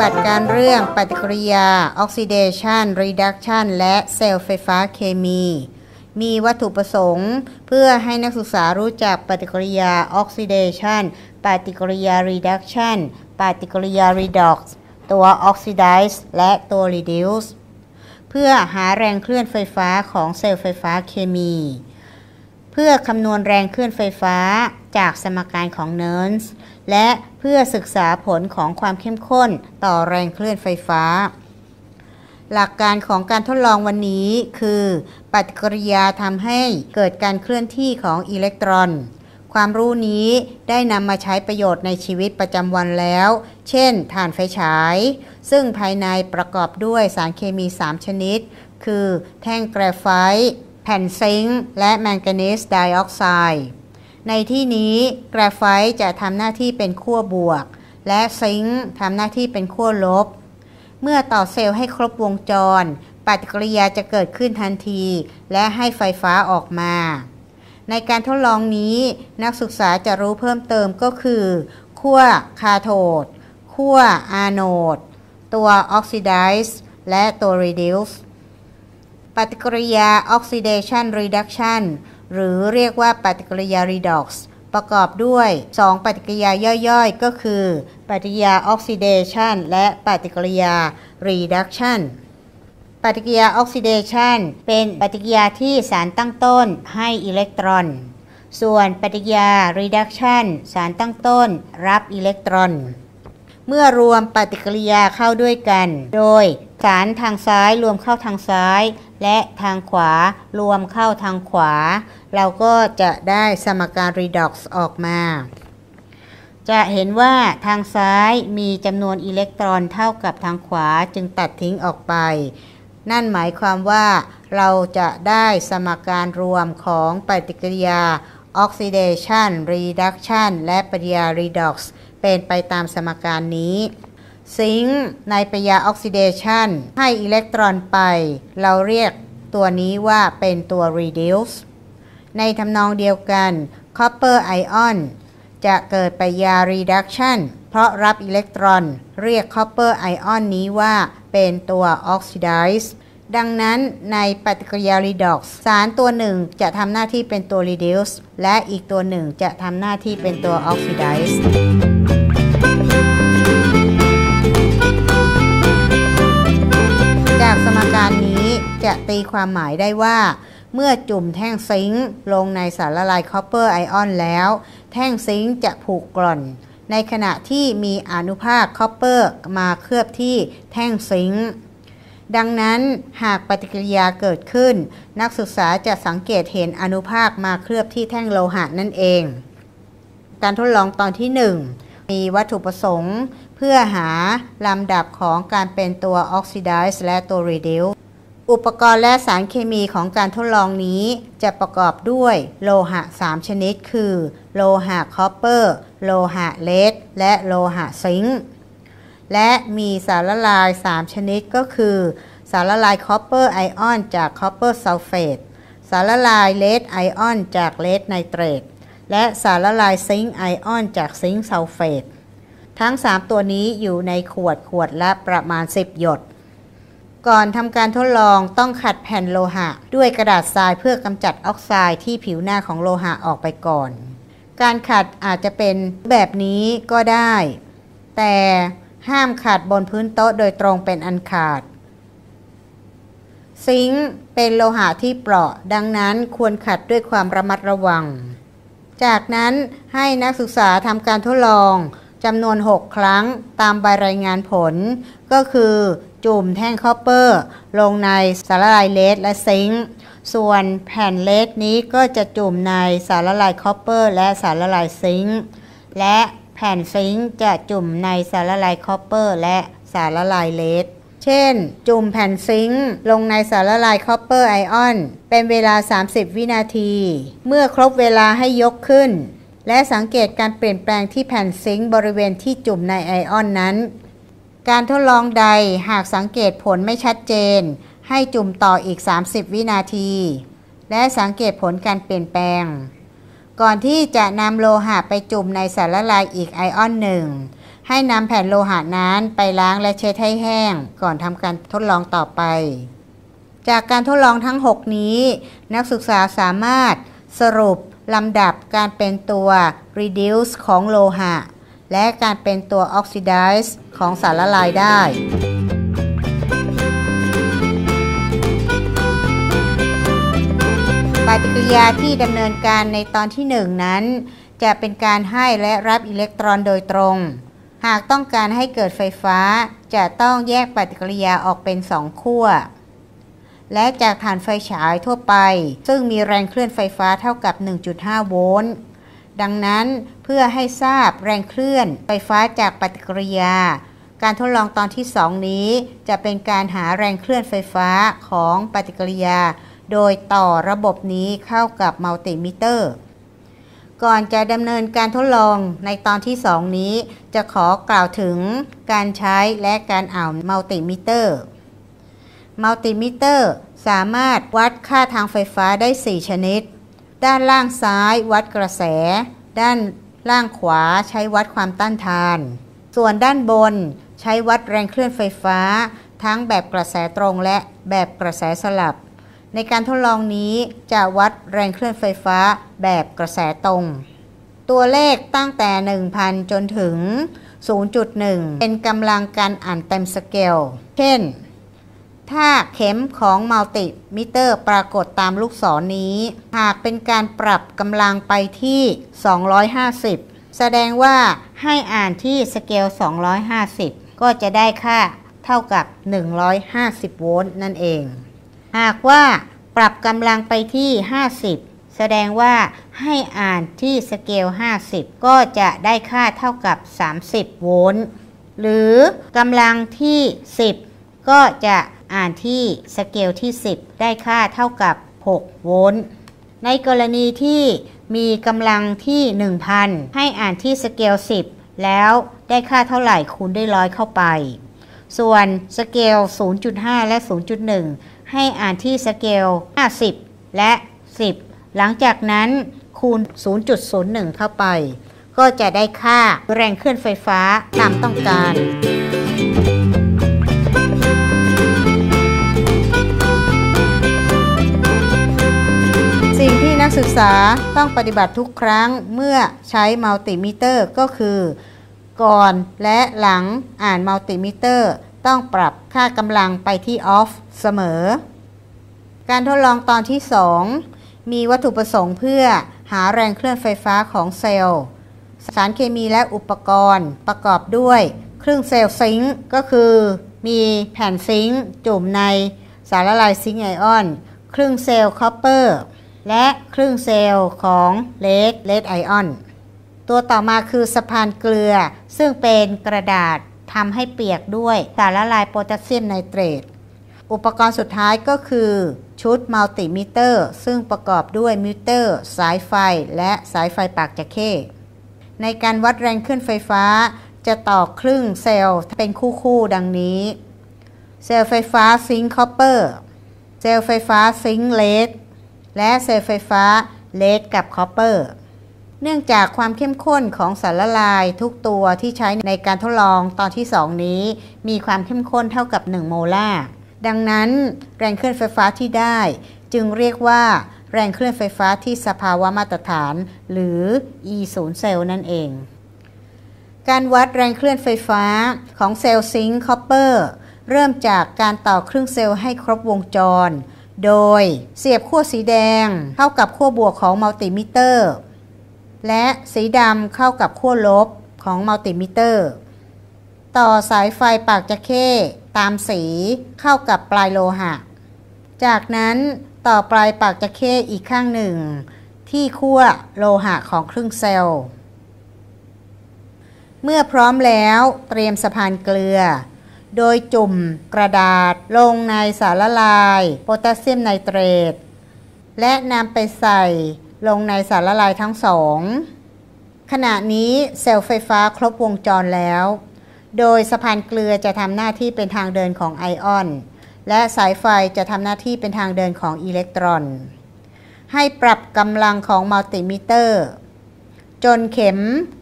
บัติการเรื่องปฏิกิริยาออกซิเดชันรีดักชันและเซลล์ไฟฟ้าเคมี มีวัตถุประสงค์ เพื่อให้นักศึกษารู้จักปฏิกิริยาออกซิเดชันปฏิกิริยารีดักชันปฏิกิริยารีดอกซ์ตัวออกซิไดซ์และตัวรีดิวส์เพื่อหาแรงเคลื่อนไฟฟ้าของเซลล์ไฟฟ้าเคมี เพื่อคำนวณแรงเคลื่อนไฟฟ้าจากสมการของเนิร์นสต์ และเพื่อศึกษาผลของความเข้มข้นต่อแรงเคลื่อนไฟฟ้า หลักการของการทดลองวันนี้คือ ปฏิกิริยาทำให้เกิดการเคลื่อนที่ของอิเล็กตรอน ความรู้นี้ได้นำมาใช้ประโยชน์ในชีวิตประจำวันแล้ว เช่นถ่านไฟฉาย ซึ่งภายในประกอบด้วยสารเคมี 3 ชนิด คือ แท่งแกรไฟต์แผ่นซิงค์และแมงกานีสไดออกไซด์ ในที่นี้กราไฟต์จะทำหน้าที่เป็นขั้วบวก และซิงค์ทำหน้าที่เป็นขั้วลบ เมื่อต่อเซลล์ให้ครบวงจร ปฏิกิริยาจะเกิดขึ้นทันที และให้ไฟฟ้าออกมา ในการทดลองนี้นักศึกษาจะรู้เพิ่มเติมก็คือขั้วคาโทดขั้วอะโนด ตัวออกซิไดซ์และตัวรีดิวส์ปฏิกิริยาออกซิเดชันรีดักชัน หรือเรียกว่าปฏิกิริยา redox ประกอบด้วย 2 ปฏิกิริยาย่อยๆ ก็คือ ปฏิกิริยาออกซิเดชันและปฏิกิริยา reduction ปฏิกิริยาออกซิเดชันเป็นปฏิกิริยาที่สารตั้งต้นให้อิเล็กตรอน ส่วนปฏิกิริยา reduction สารตั้งต้นรับอิเล็กตรอน เมื่อรวมปฏิกิริยาเข้าด้วยกัน โดยสารทางซ้ายรวมเข้าทางซ้าย และทางขวารวมเข้าทางขวา เราก็จะได้สมการ redox ออกมา จะเห็นว่าทางซ้ายมีจำนวนอิเล็กตรอนเท่ากับทางขวาจึงตัดทิ้งออกไป นั่นหมายความว่าเราจะได้สมการรวมของปฏิกิริยา oxidation reduction และปฏิกิริยา redox เป็นไปตามสมการนี้ ซิงค์ในปฏิกิริยาออกซิเดชันให้อิเล็กตรอนไป เราเรียกตัวนี้ว่าเป็นตัว reduce ในทำนองเดียวกัน copper ion จะเกิดปฏิกิริยา reduction เพราะรับอิเล็กตรอน เรียก copper ion นี้ว่าเป็นตัว oxidize ดังนั้นในปฏิกิริยา redox สารตัวหนึ่งจะทำหน้าที่เป็นตัว reduce และอีกตัวหนึ่งจะทำหน้าที่เป็นตัว oxidize จากสมการนี้จะตีความหมายได้ว่า เมื่อจุ่มแท่งซิงค์ลงในสารละลายคอปเปอร์ไอออนแล้ว แท่งซิงค์จะผุกร่อน ในขณะที่มีอนุภาคคอปเปอร์มาเคลือบที่แท่งซิงค์ดังนั้นหากปฏิกิริยาเกิดขึ้น นักศึกษาจะสังเกตเห็นอนุภาคมาเคลือบที่แท่งโลหะนั่นเอง การทดลองตอนที่ 1 มีวัตถุประสงค์ เพื่อหาลำดับของการเป็นตัวออกซิไดซ์และตัวรีดิวส์อุปกรณ์และสารเคมีของการทดลองนี้จะประกอบด้วย โลหะ 3 ชนิด คือ โลหะคอปเปอร์ โลหะเลดและโลหะซิงค์และมีสารละลาย 3 ชนิดก็คือ สารละลายคอปเปอร์ไอออนจากคอปเปอร์ซัลเฟตสารละลายเลดไอออนจากเลดไนเตรตและสารละลายซิงค์ไอออนจากซิงค์ซัลเฟต ทั้ง 3 ตัวนี้อยู่ในขวดขวดละประมาณ 10 หยด ก่อนทำการทดลองต้องขัดแผ่นโลหะ ด้วยกระดาษทรายเพื่อกำจัดออกไซด์ที่ผิวหน้าของโลหะออกไปก่อน การขัดอาจจะเป็นแบบนี้ก็ได้ แต่ห้ามขัดบนพื้นโต๊ะโดยตรงเป็นอันขาด ซิงค์เป็นโลหะที่เปราะ ดังนั้นควรขัดด้วยความระมัดระวัง จากนั้นให้นักศึกษาทำการทดลอง จำนวน 6 ครั้งตามใบรายงานผล ก็คือจุ่มแท่งคอปเปอร์ ลงในสารละลายเลดและซิงค์ส่วนแผ่นเลดนี้ก็จะจุ่มในสารละลายคอปเปอร์ และสารละลายซิงค์และแผ่นซิงค์จะจุ่มในสารละลายคอปเปอร์ และสารละลายเลดเช่น จุ่มแผ่นซิงค์ลงในสารละลายคอปเปอร์ไอออน เป็นเวลา 30 วินาที เมื่อครบเวลาให้ยกขึ้น และสังเกตการเปลี่ยนแปลงที่แผ่นซิงค์บริเวณที่จุ่มในไอออนนั้น การทดลองใดหากสังเกตผลไม่ชัดเจน ให้จุ่มต่ออีก 30 วินาที และสังเกตผลการเปลี่ยนแปลง ก่อนที่จะนำโลหะไปจุ่มในสารละลายอีกไอออนหนึ่งให้นำแผ่นโลหะนั้นไปล้างและเช็ดให้แห้ง ก่อนทำการทดลองต่อไป จากการทดลองทั้ง 6 นี้ นักศึกษาสามารถสรุป ลำดับการเป็นตัว reduce ของโลหะ และการเป็นตัว oxidize ของสารละลายได้ ปฏิกิริยาที่ดำเนินการในตอนที่ 1 นั้น จะเป็นการให้และรับอิเล็กตรอนโดยตรง หากต้องการให้เกิดไฟฟ้าจะต้องแยกปฏิกิริยาออกเป็นสองขั้ว และจากฐานไฟฉายทั่วไป ซึ่งมีแรงเคลื่อนไฟฟ้าเท่ากับ 1.5 โวลต์ ดังนั้นเพื่อให้ทราบแรงเคลื่อนไฟฟ้าจากปฏิกิริยา การทดลองตอนที่ 2 นี้ จะเป็นการหาแรงเคลื่อนไฟฟ้าของปฏิกิริยา โดยต่อระบบนี้เข้ากับมัลติมิเตอร์ ก่อนจะดำเนินการทดลองในตอนที่ 2 นี้ จะขอกล่าวถึงการใช้และการอ่านมัลติมิเตอร์ มัลติมิเตอร์ สามารถวัดค่าทางไฟฟ้าได้ 4 ชนิด ด้านล่างซ้ายวัดกระแส ด้านล่างขวาใช้วัดความต้านทาน ส่วนด้านบนใช้วัดแรงเคลื่อนไฟฟ้า ทั้งแบบกระแสตรงและแบบกระแสสลับ ในการทดลองนี้จะวัดแรงเคลื่อนไฟฟ้าแบบกระแสตรง ตัวเลขตั้งแต่ 1,000 จนถึง 0.1 เป็นกำลังการอ่านเต็มสเกล เช่น ถ้าเข็มของมัลติมิเตอร์ปรากฏตามลูกศรนนี้ หากเป็นการปรับกำลังไปที่ 250 แสดงว่าให้อ่านที่สเกล 250 ก็จะได้ค่าเท่ากับ 150 โวลต์นั่นเอง หากว่าปรับกำลังไปที่ 50 แสดงว่าให้อ่านที่สเกล 50 ก็จะได้ค่าเท่ากับ 30 โวลต์ หรือกำลังที่ 10 ก็จะ อ่านที่สเกลที่ 10 ได้ค่าเท่ากับ 6 โวลต์ ในกรณีที่มีกำลังที่ 1,000 ให้อ่านที่สเกล 10 แล้วได้ค่าเท่าไหร่คูณด้วยร้อยเข้าไป ส่วนสเกล 0.5 และ 0.1 ให้อ่านที่สเกล 50 และ 10 หลังจากนั้นคูณ 0.01 เข้าไป ก็จะได้ค่าแรงเคลื่อนไฟฟ้าตามต้องการ นักศึกษาต้องปฏิบัติทุกครั้งเมื่อใช้มัลติมิเตอร์ก็คือ ก่อนและหลังอ่านมัลติมิเตอร์ ต้องปรับค่ากำลังไปที่ off เสมอ การทดลองตอนที่ 2 มีวัตถุประสงค์เพื่อหาแรงเคลื่อนไฟฟ้าของเซลล์ สารเคมีและอุปกรณ์ประกอบด้วยเครื่องเซลล์ซิงค์ก็คือมีแผ่นซิงค์จุ่มในสารละลายซิงค์ไอออน เครึ่องเซลล์คอปเปอร์ และครึ่งเซลล์ของเลดเลดไอออนตัวต่อมาคือสะพานเกลือ ซึ่งเป็นกระดาษทำให้เปียกด้วยสารละลายโพแทสเซียมไนเตรต อุปกรณ์สุดท้ายก็คือชุดมัลติมิเตอร์ ซึ่งประกอบด้วยมิเตอร์ สายไฟ และสายไฟปากจะเข้ ในการวัดแรงเคลื่อนไฟฟ้า จะต่อครึ่งเซลล์เป็นคู่ๆดังนี้ เซลล์ไฟฟ้า zinc copper เซลล์ไฟฟ้า zinc lead และเซลล์ไฟฟ้า lead กับ copper เนื่องจากความเข้มข้นของสารละลายทุกตัวที่ใช้ในการทดลองตอนที่ 2 นี้ มีความเข้มข้นเท่ากับ 1 โมลาร์ดังนั้นแรงเคลื่อนไฟฟ้าที่ได้ จึงเรียกว่า แรงเคลื่อนไฟฟ้าที่สภาวะมาตรฐาน หรือ E 0เซลล์นั่นเอง การวัดแรงเคลื่อนไฟฟ้าของเซลล์ zinc copper เริ่มจากการต่อครึ่งเซลล์ให้ครบวงจร โดยเสียบขั้วสีแดงเข้ากับขั้วบวกของมัลติมิเตอร์ และสีดำเข้ากับขั้วลบของมัลติมิเตอร์ ต่อสายไฟปากจระเข้ตามสีเข้ากับปลายโลหะ จากนั้นต่อปลายปากจระเข้อีกข้างหนึ่ง ที่ขั้วโลหะของครึ่งเซลล์ เมื่อพร้อมแล้วเตรียมสะพานเกลือ โดยจุ่มกระดาษลงในสารละลาย โพแทสเซียมไนเตรต และนำไปใส่ลงในสารละลายทั้งสอง ขณะนี้เซลล์ไฟฟ้าครบวงจรแล้ว โดยสะพานเกลือจะทำหน้าที่เป็นทางเดินของไอออน และสายไฟจะทำหน้าที่เป็นทางเดินของอิเล็กตรอน ให้ปรับกำลังของมัลติมิเตอร์ จนเข็ม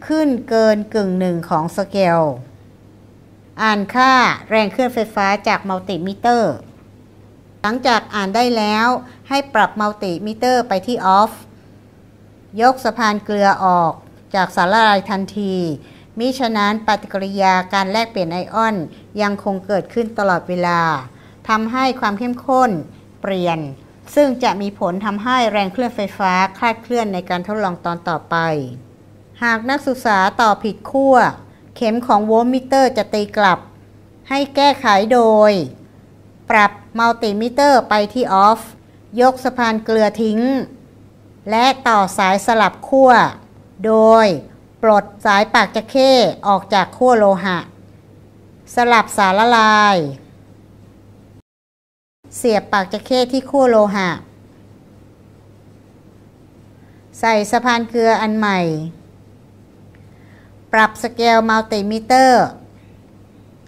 ขึ้นเกินกึ่งหนึ่งของสเกล อ่านค่าแรงเคลื่อนไฟฟ้าจากมัลติมิเตอร์ หลังจากอ่านได้แล้วให้ปรับมัลติมิเตอร์ไปที่ off ยกสะพานเกลือออกจากสารละลายทันที มิฉะนั้นปฏิกิริยาการแลกเปลี่ยนไอออน ยังคงเกิดขึ้นตลอดเวลาทำให้ความเข้มข้นเปลี่ยน ซึ่งจะมีผลทำให้แรงเคลื่อนไฟฟ้าคลาดเคลื่อนในการทดลองตอนต่อไป หากนักศึกษาต่อผิดขั้ว เข็มของโวลต์มิเตอร์จะตีกลับ ให้แก้ไขโดย ปรับมัลติมิเตอร์ไปที่ off ยกสะพานเกลือทิ้ง และต่อสายสลับขั้ว โดยปลดสายปากจะเข้ออกจากขั้วโลหะ สลับสารละลาย เสียบปากจะเข้ที่ขั้วโลหะ ใส่สะพานเกลืออันใหม่ ปรับสเกลมัลติมิเตอร์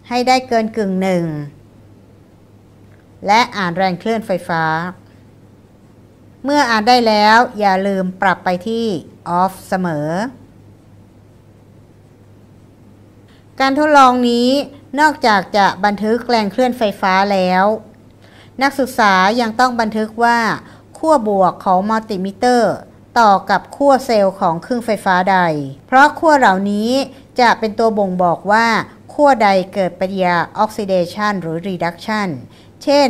ให้ได้เกินกึ่งหนึ่ง และอ่านแรงเคลื่อนไฟฟ้า เมื่ออ่านได้แล้วอย่าลืมปรับไปที่ off เสมอ การทดลองนี้นอกจากจะบันทึกแรงเคลื่อนไฟฟ้าแล้ว นักศึกษายังต้องบันทึกว่าขั้วบวกของมัลติมิเตอร์ ต่อกับขั้วเซลล์ของเครื่องไฟฟ้าใด เพราะขั้วเหล่านี้จะเป็นตัวบ่งบอกว่าขั้วใดเกิดปฏิกิริยาออกซิเดชันหรือรีดักชันเช่น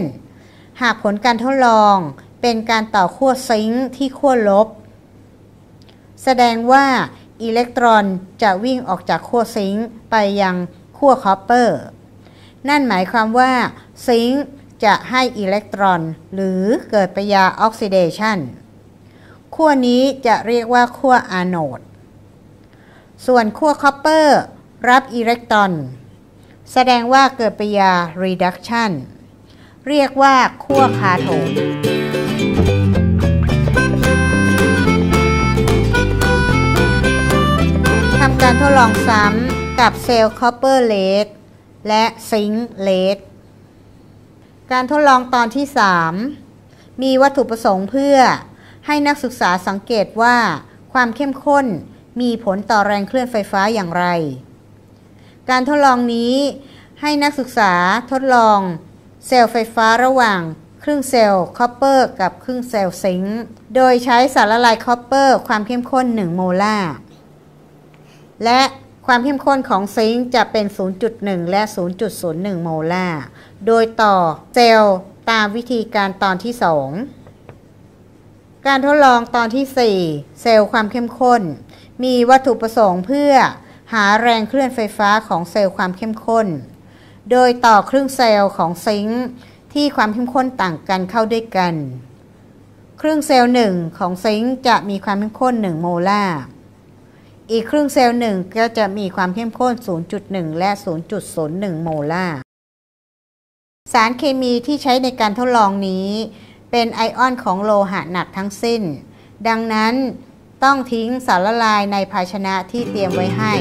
หากผลการทดลองเป็นการต่อขั้ว zinc ที่ขั้วลบ แสดงว่าอิเล็กตรอนจะวิ่งออกจากขั้ว zinc ไปยังขั้ว copper นั่นหมายความว่า zinc จะให้อิเล็กตรอน หรือเกิดปฏิกิริยาออกซิเดชัน ขั้วนี้จะเรียกว่าขั้วอะโนด ส่วนขั้ว copperรับอิเล็กตรอน แสดงว่าเกิดปฏิกิริยา reduction เรียกว่าขั้วคาโทดทำการทดลองซ้ำกับเซลล์ copper lead และ zinc lead การทดลองตอนที่ 3 มีวัตถุประสงค์เพื่อ ให้นักศึกษาสังเกตว่า ความเข้มข้นมีผลต่อแรงเคลื่อนไฟฟ้าอย่างไร การทดลองนี้ให้นักศึกษาทดลองเซลล์ไฟฟ้าระหว่างครึ่งเซลล์ copper กับครึ่งเซลล์ zinc โดยใช้สารละลาย copper ความเข้มข้น 1 โมลาร์ และความเข้มข้นของ zinc จะเป็น 0.1 และ 0.01 โมลาร์ โดยต่อเซลล์ตามวิธีการตอนที่ 2 การทดลองตอนที่ 4 เซลล์ความเข้มข้น มีวัตถุประสงค์เพื่อหาแรงเคลื่อนไฟฟ้าของเซลล์ความเข้มข้น โดยต่อครึ่งเซลล์ของ zinc ที่ความเข้มข้นต่างกันเข้าด้วยกัน ครึ่งเซลล์หนึ่งของ zinc จะมีความเข้มข้น 1 โมลาร์ อีกครึ่งเซลล์หนึ่งก็จะมีความเข้มข้น 0.1 และ 0.01 โมลาร์ สารเคมีที่ใช้ในการทดลองนี้ เป็นไอออนของโลหะหนักทั้งสิ้น ดังนั้นต้องทิ้งสารละลายในภาชนะที่เตรียมไว้ให้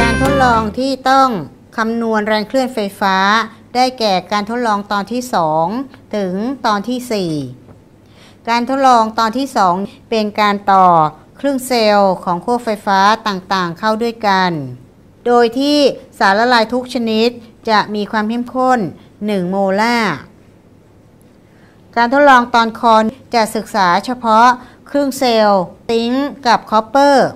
การทดลองที่ต้องคำนวณแรงเคลื่อนไฟฟ้า ได้แก่การทดลองตอนที่ 2 ถึงตอนที่ 4 การทดลองตอนที่ 2 เป็นการต่อครึ่งเซลล์ของขั้วไฟฟ้าต่างๆเข้าด้วยกัน โดยที่สารละลายทุกชนิดจะมีความเข้มข้น 1 โมลาร์การทดลองตอนคอนจะศึกษาเฉพาะครึ่งเซลล์ zinc กับ copper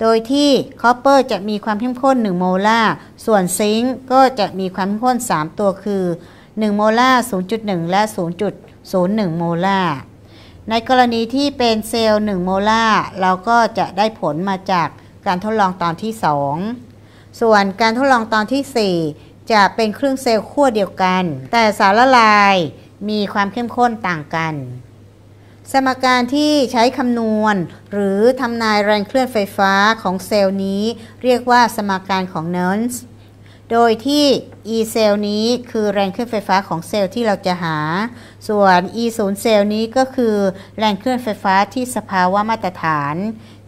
โดยที่ copper จะมีความเข้มข้น 1 โมลาร์ ส่วน zinc ก็จะมีความเข้มข้น 3 ตัวคือ 1 โมลาร์ 0.1 และ 0.01 โมลาร์ ในกรณีที่เป็นเซลล์ 1 โมลาร์ เราก็จะได้ผลมาจากการทดลองตอนที่ 2 ส่วนการทดลองตอนที่ 4 จะเป็นเครึ่องเซลล์ขั้วเดียวกัน แต่สารละลายมีความเข้มข้นต่างกัน สมการที่ใช้คำนวณ หรือทำนายแรงเคลื่อนไฟฟ้าของเซลล์นี้ เรียกว่าสมการของ Nernstโดยที่ E เซลล์นี้คือแรงเคลื่อนไฟฟ้าของเซลล์ที่เราจะหา ส่วน E 0เซลล์นี้ก็คือแรงเคลื่อนไฟฟ้าที่สภาวะมาตรฐาน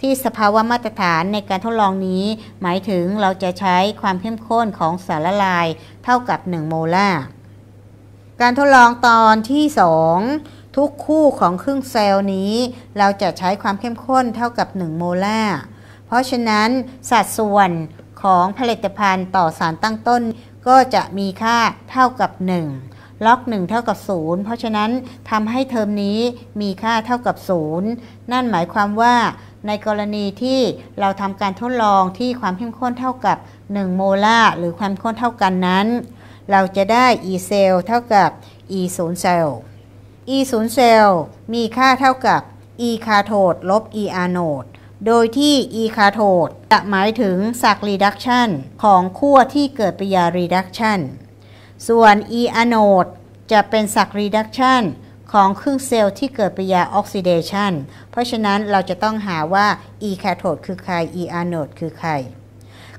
ที่สภาวะมาตรฐานในการทดลองนี้ หมายถึงเราจะใช้ความเข้มข้นของสารละลายเท่ากับ 1 โมลาร์การทดลองตอนที่ 2 ทุกคู่ของครึ่งเซลล์นี้ เราจะใช้ความเข้มข้นเท่ากับ 1 โมลาร์เพราะฉะนั้นสัดส่วนของผลิตภัณฑ์ต่อสารตั้งต้น ก็จะมีค่าเท่ากับ 1 log 1 เท่ากับ 0 เพราะฉะนั้นทำให้เทอมนี้มีค่าเท่ากับ 0 นั่นหมายความว่า ในกรณีที่เราทำการทดลองที่ความเข้มข้นเท่ากับ 1 โมลาร์หรือความเข้มข้นเท่ากันนั้น เราจะได้ E cell เท่ากับ E 0 cell E 0เซลล์มีค่าเท่ากับ E คาโทดลบ E อาโนดโดยที่ E คาโทดจะหมายถึงศักย์รีดักชันของขั้วที่เกิดปฏิกิริยารีดักชันส่วน E อาโนดจะเป็นศักย์รีดักชัน ของครึ่งเซลล์ที่เกิดปฏิกิริยาออกซิเดชันเพราะฉะนั้นเราจะต้องหาว่า E คาโทดคือใคร E อะโนดคือใคร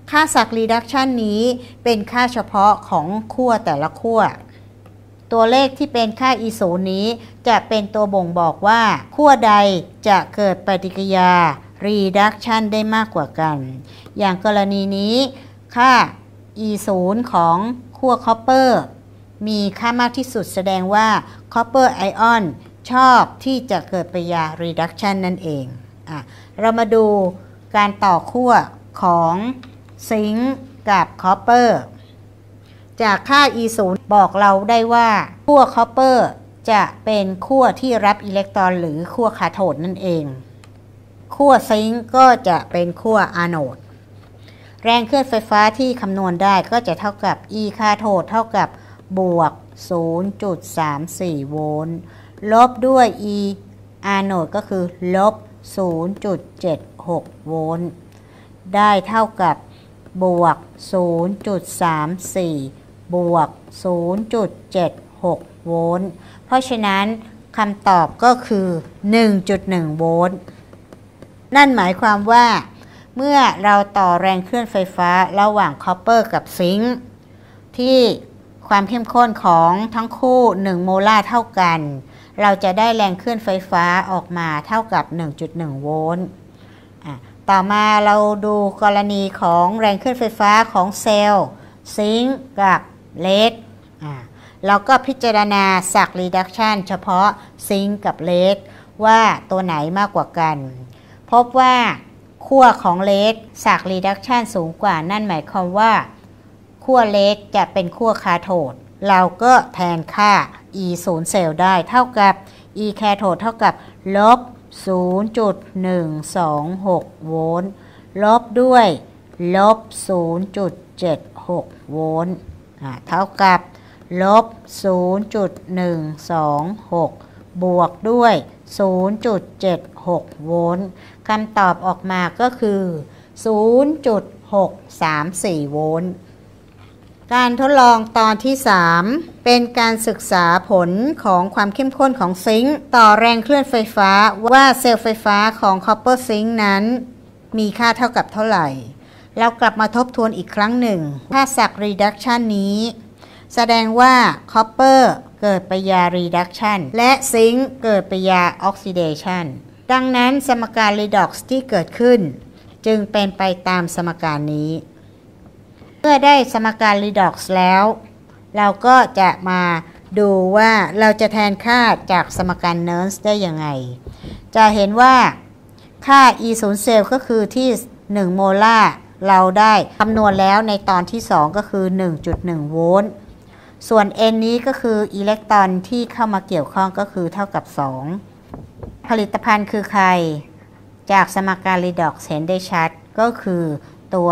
ค่าสักรีดักชันนี้เป็นค่าเฉพาะของขั้วแต่ละขั้วตัวเลขที่เป็นค่า e 0นี้จะเป็นตัวบ่งบอกว่าขั้วใดจะเกิดปฏิกิริยา reduction ได้มากกว่ากัน อย่างกรณีนี้ค่า e 0ของขั้ว copper มีค่ามากที่สุดแสดงว่า copper ion ชอบที่จะเกิดปฏิกิริยา reduction นั่นเองอะเรามาดูการต่อขั้วของซิงค์กับ copper จากค่า e 0บอกเราได้ว่าขั้ว copper จะเป็นขั้วที่รับอิเล็กตรอนหรือขั้วคาโทดนั่นเองขั้วซิงค์ก็จะเป็นขั้วอะโนด แรงเคลื่อนไฟฟ้าที่คำนวณได้ก็จะเท่ากับ e คาโทดเท่ากับ บวก 0.34 โวลต์ ลบด้วย e อะโนดก็คือลบ 0.76 โวลต์ ได้เท่ากับบวก 0.34 บวก 0.76 โวลต์ เพราะฉะนั้นคำตอบก็คือ 1.1 โวลต์ นั่นหมายความว่า เมื่อเราต่อแรงเคลื่อนไฟฟ้าระหว่าง copper กับ zinc ที่ ความเข้มข้นของทั้งคู่ 1 โมลาร์เท่ากัน เราจะได้แรงเคลื่อนไฟฟ้าออกมาเท่ากับ 1.1 โวลต์ต่อมาเราดูกรณีของแรงเคลื่อนไฟฟ้าของเซลล์ zinc กับ lead เราก็พิจารณาศักย์รีดักชันเฉพาะ zinc กับ lead ว่าตัวไหนมากกว่ากัน พบว่าขั้วของ lead ศักย์รีดักชันสูงกว่านั่นหมายความว่า ขั้ว lead จะเป็นขั้วคาโทด เราก็แทนค่า e 0เซลล์ได้เท่ากับ e แคโทดเท่ากับลบ0.126 โวลต์ ลบด้วยลบ 0.76 โวลต์เท่ากับลบ 0.126 บวกด้วย 0.76 โวลต์คำตอบออกมาก็คือ 0.634 โวลต์ การทดลองตอนที่ 3 เป็นการศึกษาผลของความเข้มข้นของ zinc ต่อแรงเคลื่อนไฟฟ้าว่าเซลล์ไฟฟ้าของ copper zinc นั้น มีค่าเท่ากับเท่าไหร่ เรากลับมาทบทวนอีกครั้งหนึ่งค่าศักย์รีดักชันนี้ แสดงว่า copper เกิดปฏิกิริยารีดักชันและ zinc เกิดปฏิกิริยาออกซิเดชันดังนั้นสมการรีดอกซ์ที่เกิดขึ้น จึงเป็นไปตามสมการนี้ เมื่อได้สมการรีดอกซ์แล้ว เราก็จะมาดูว่าเราจะแทนค่าจากสมการ Nernst ได้ยังไง จะเห็นว่าค่า e 0เซลล์ก็คือที่ 1 โมลาร์เราได้คำนวณแล้วในตอนที่ 2 ก็คือ 1.1 โวลต์ส่วน n นี้ก็คืออิเล็กตรอนที่เข้ามาเกี่ยวข้องก็คือเท่ากับ 2 ผลิตภัณฑ์คือใคร จากสมการรีดอกซ์เห็นได้ชัดก็คือตัว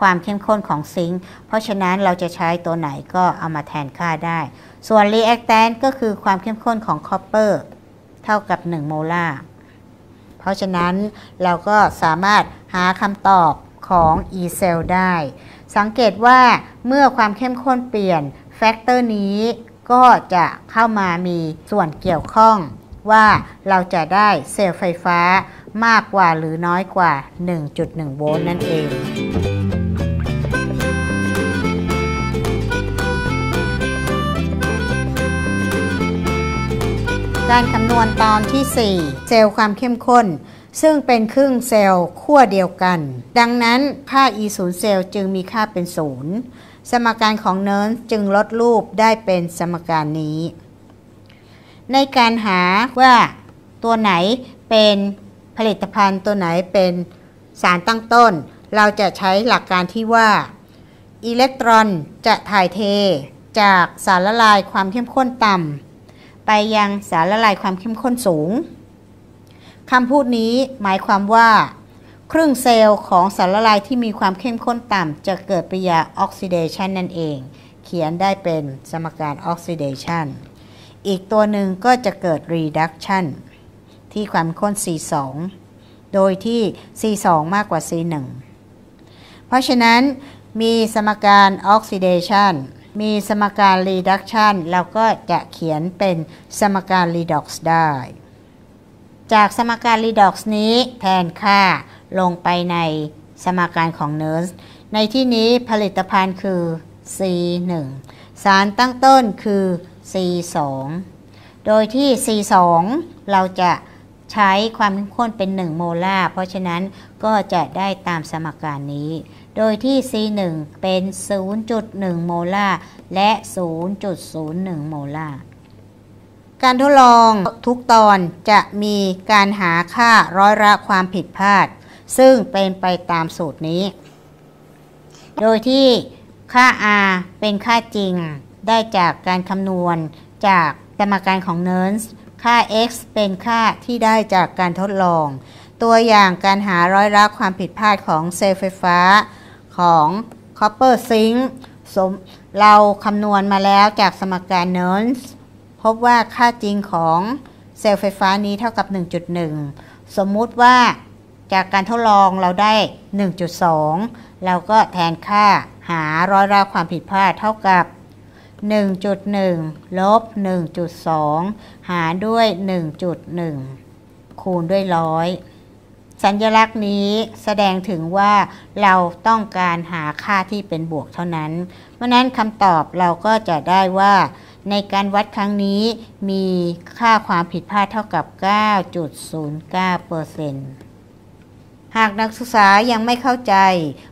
ความเข้มข้นของ zinc เพราะฉะนั้นเราจะใช้ตัวไหนก็เอามาแทนค่าได้ ส่วน reactant ก็คือความเข้มข้นของ copper เท่ากับ 1 โมลาร์เพราะฉะนั้นเราก็สามารถหาคำตอบของ E cell ได้ สังเกตว่าเมื่อความเข้มข้นเปลี่ยน factor นี้ก็จะเข้ามามีส่วนเกี่ยวข้องว่าเราจะได้เซลล์ไฟฟ้ามากกว่าหรือน้อยกว่า 1.1 โวลต์นั่นเอง การคำนวณตอนที่ 4 เซลล์ความเข้มข้น ซึ่งเป็นครึ่งเซลล์ขั้วเดียวกัน ดังนั้นค่า e 0เซลล์จึงมีค่าเป็น 0 สมการของเนิร์จึงลดรูปได้เป็นสมการนี้ ในการหาว่าตัวไหนเป็นผลิตภัณฑ์ตัวไหนเป็นสารตั้งต้น เราจะใช้หลักการที่ว่าอิเล็กตรอนจะถ่ายเท จากสารละลายความเข้มข้นต่ำ ไปยังสารละลายความเข้มข้นสูงคำพูดนี้หมายความว่า ครึ่งเซลล์ของสารละลายที่มีความเข้มข้นต่ำจะเกิดปฏิกิริยาออกซิเดชันนั่นเอง เขียนได้เป็นสมการออกซิเดชันอีกตัวหนึ่งก็จะเกิด reduction ที่ความเข้มข้น C2 โดยที่ C2 มากกว่า C1 เพราะฉะนั้นมีสมการ oxidation มีสมการ reduction เราก็จะเขียนเป็นสมการ redox ได้ จากสมการ redox นี้แทนค่าลงไปในสมการของ Nernst ในที่นี้ผลิตภัณฑ์คือ C1 สารตั้งต้นคือ C2 โดยที่ C2 เราจะใช้ความเข้มข้นเป็น 1 โมลาร์เพราะฉะนั้นก็จะได้ตามสมการนี้ โดยที่ C1 เป็น 0.1 โมลาร์และ 0.01 โมลาร์การทดลองทุกตอนจะมีการหาค่าร้อยละความผิดพลาด ซึ่งเป็นไปตามสูตรนี้ โดยที่ค่า r เป็นค่าจริงได้จากการคำนวณจากสมการของ Nernst ค่า x เป็นค่าที่ได้จากการทดลอง ตัวอย่างการหาร้อยละความผิดพลาดของเซลล์ไฟฟ้า ของ copper zinc สมเราคำนวณมาแล้วจากสมการ n e r n s พบว่าค่าจริงของเซลล์ไฟฟ้านี้เท่ากับ 1.1 สมมุติว่าจากการทดลองเราได้ 1.2 เราก็แทนค่าหาร้อยละความผิดพลาดเท่ากับ 1.1 ลบ 1.2 หารด้วย 1.1 คูณด้วยร้อย สัญลักษณ์นี้แสดงถึงว่าเราต้องการหาค่าที่เป็นบวกเท่านั้น เพราะนั้นคำตอบเราก็จะได้ว่าในการวัดครั้งนี้มีค่าความผิดพลาดเท่ากับ 9.09%หากนักศึกษายังไม่เข้าใจ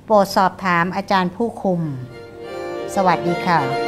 โปรดสอบถามอาจารย์ผู้คุม สวัสดีค่ะ